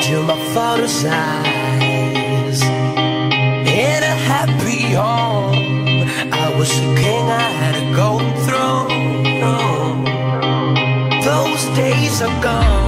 into my father's eyes. In a happy home, I was a king, I had a golden throne. Those days are gone.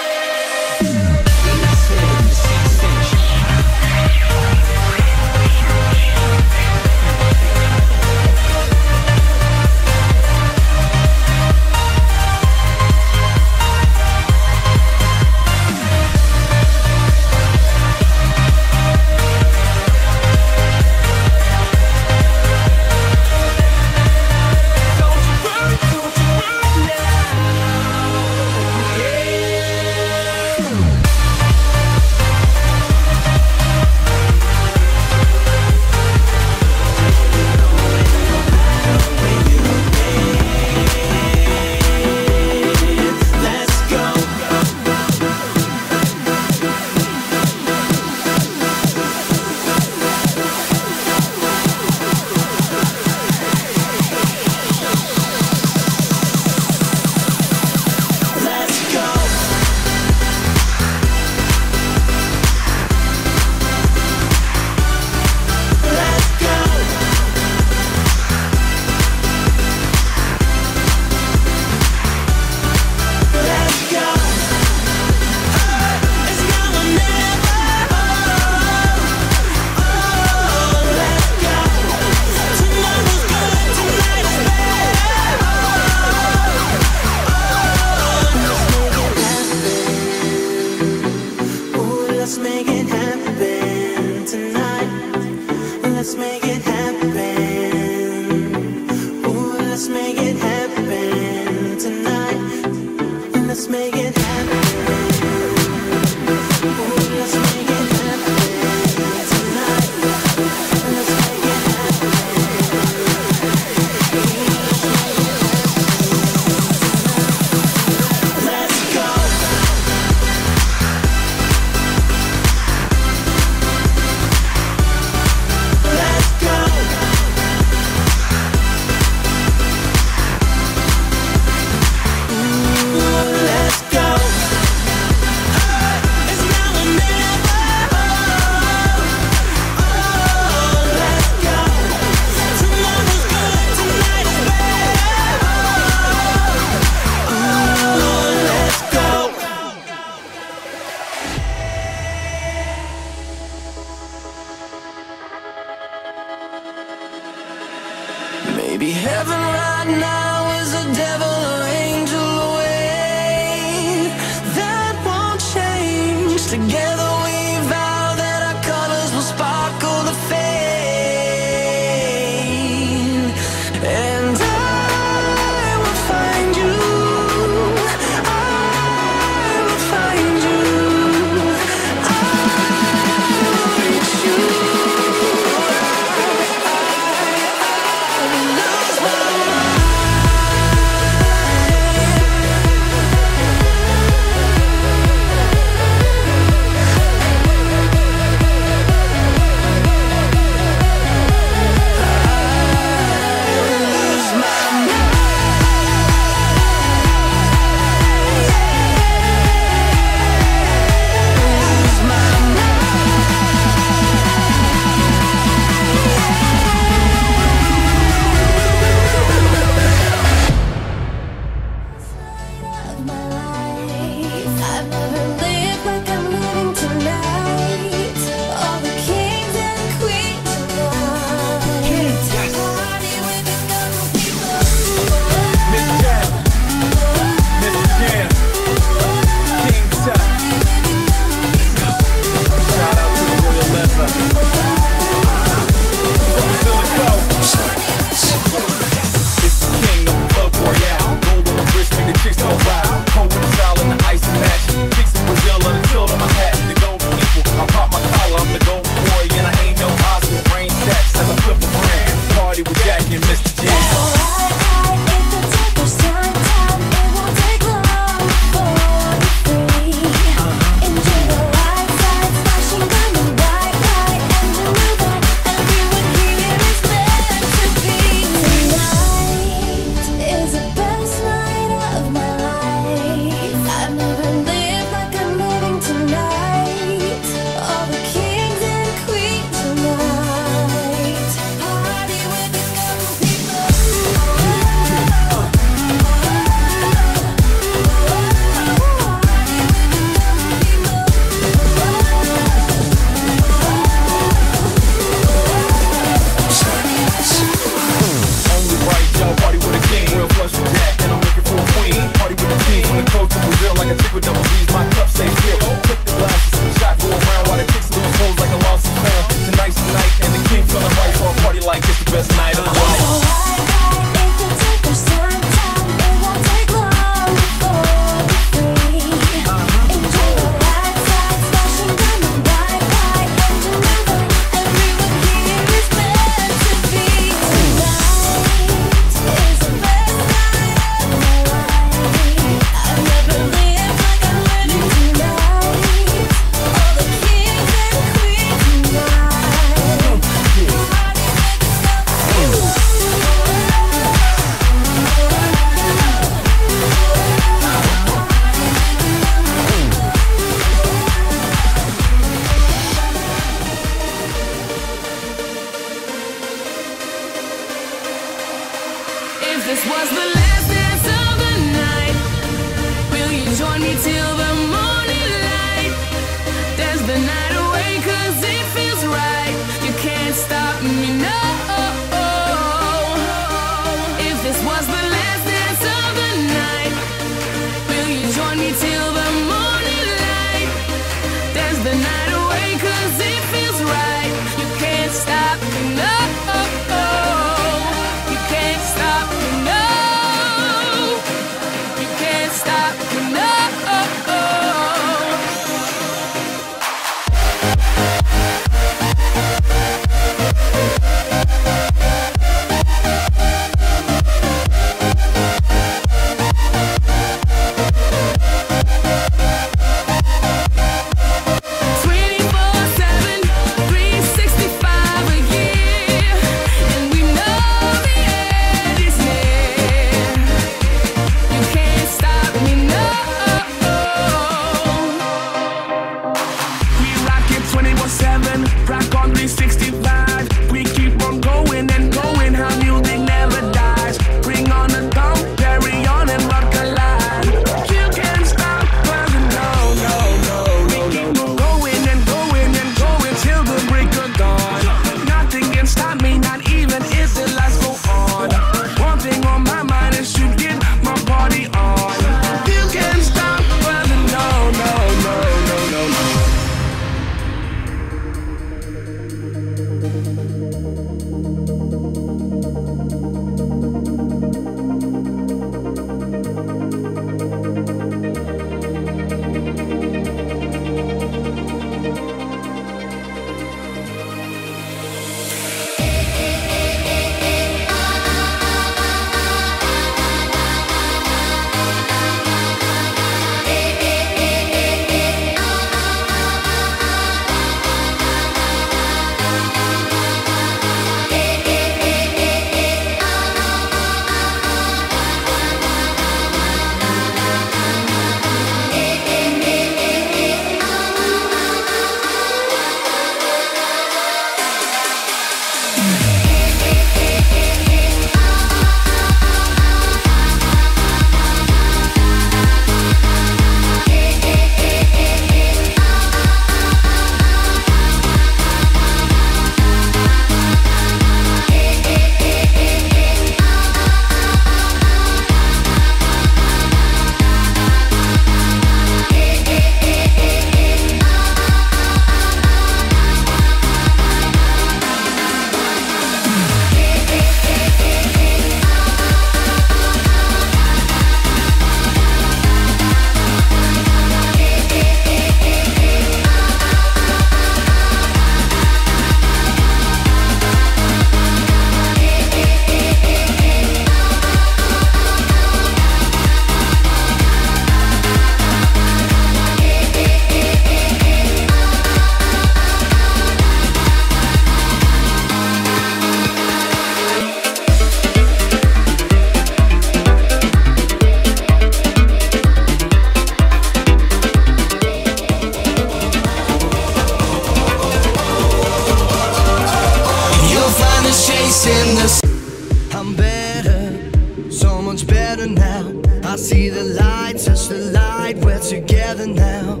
light, touch the light, we're together now.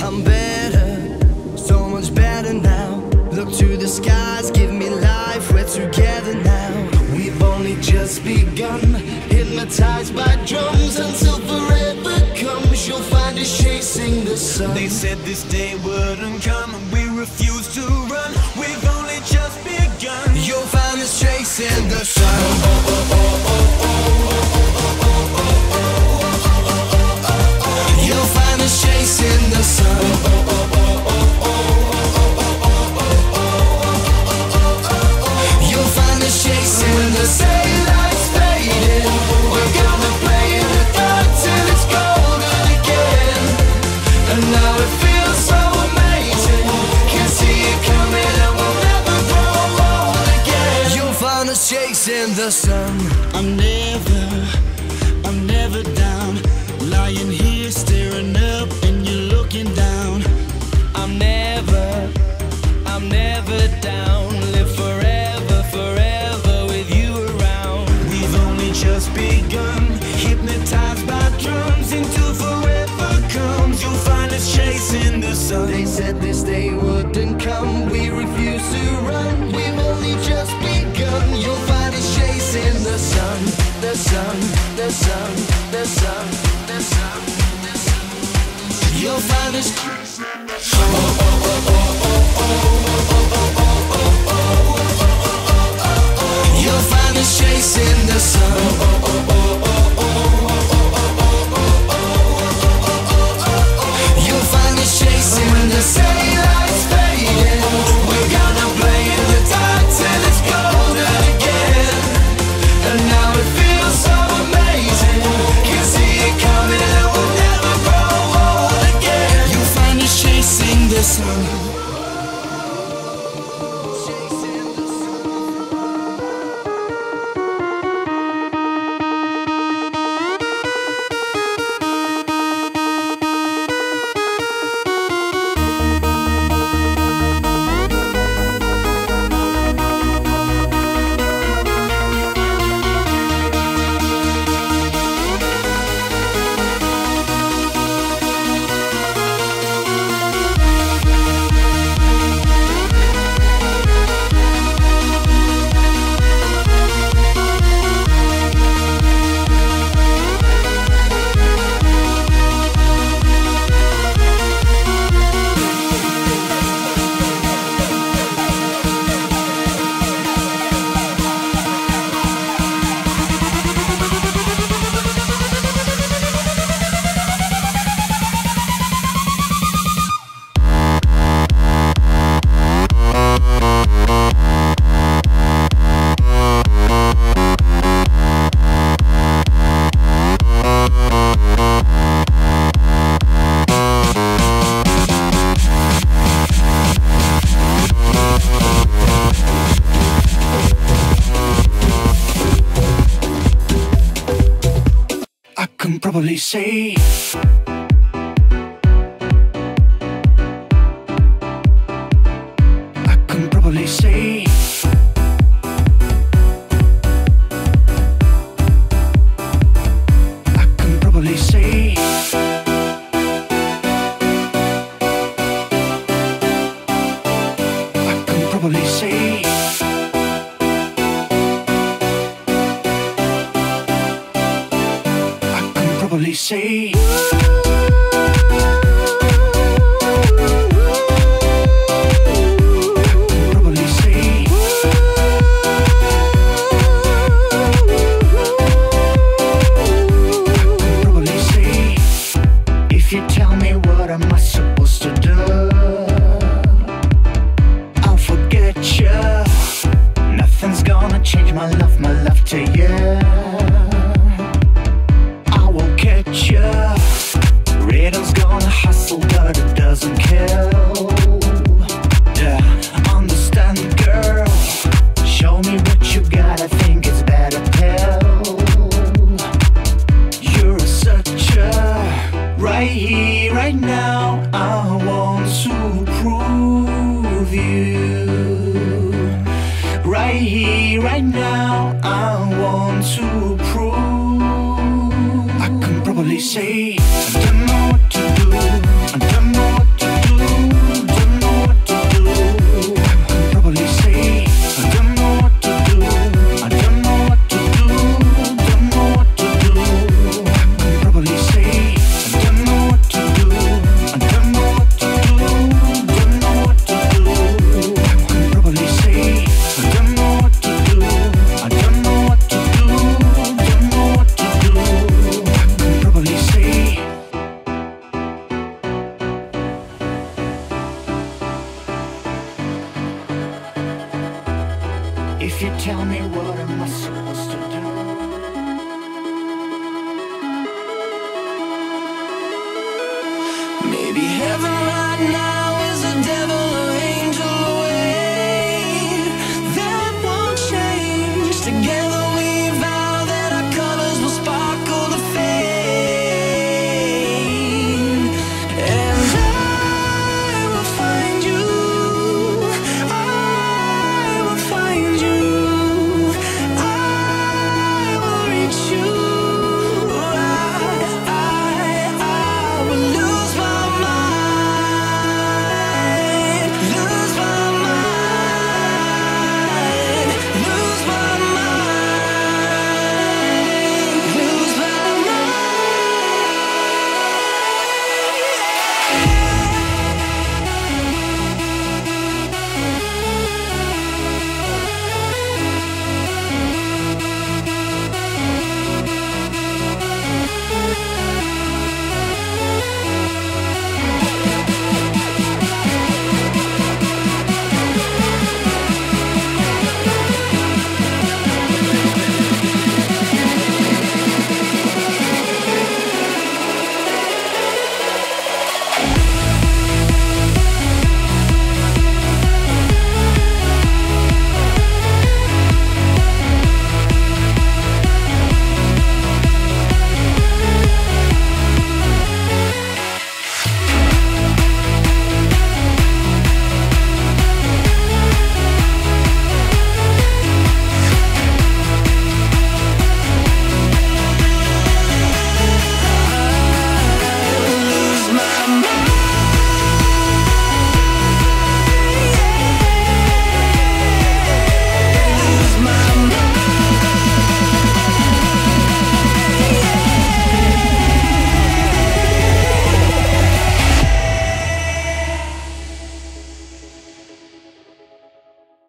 I'm better, so much better now. Look to the skies, give me life, we're together now. We've only just begun, hypnotized by drums until forever comes. You'll find us chasing the sun. They said this day wouldn't come, and we refuse to run. We've only just begun. You'll find us chasing the sun. Oh, oh, oh, oh, oh, oh, oh, oh, oh, oh in the sun. Oh, oh, oh, begun. Probably say. You. Right here, right now.